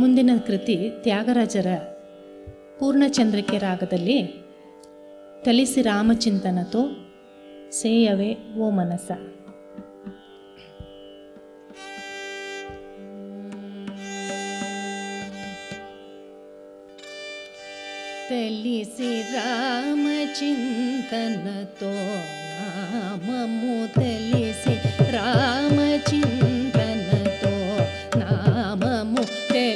ಮುಂದಿನ ಕೃತಿ ತ್ಯಾಗರಾಜರ ಪೂರ್ಣಚಂದ್ರಿಕೆ ರಾಗದಲ್ಲಿ ತಲಿಸಿ ರಾಮಚಿಂತನತೋ ಸೇಯವೇ ಓ ಮನಸ. ತಲಿಸಿ ತೋ ನಾಮಮು ತಲಿಸಿ ರಾಮಚಿ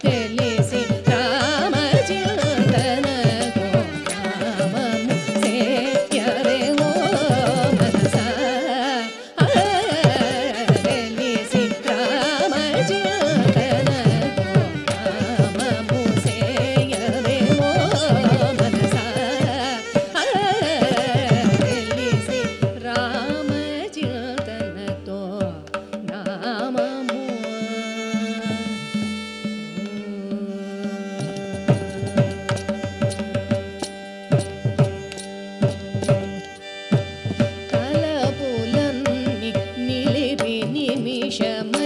ತೆಲೆ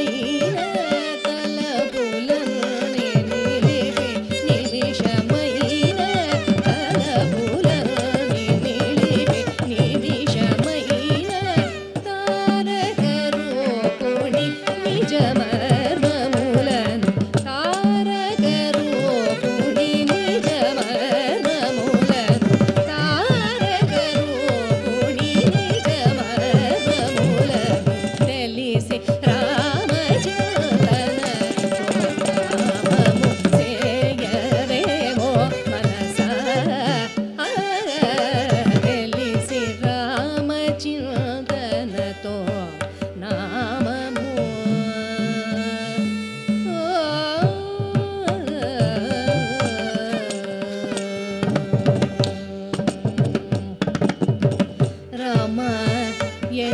மலை रामा य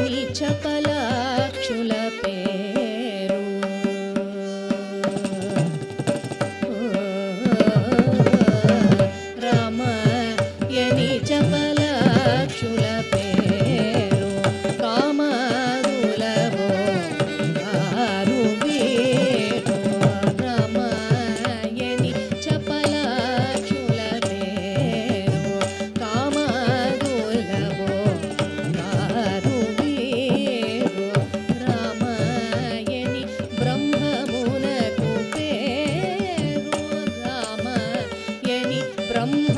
Brahma.